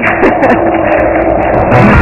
i don't know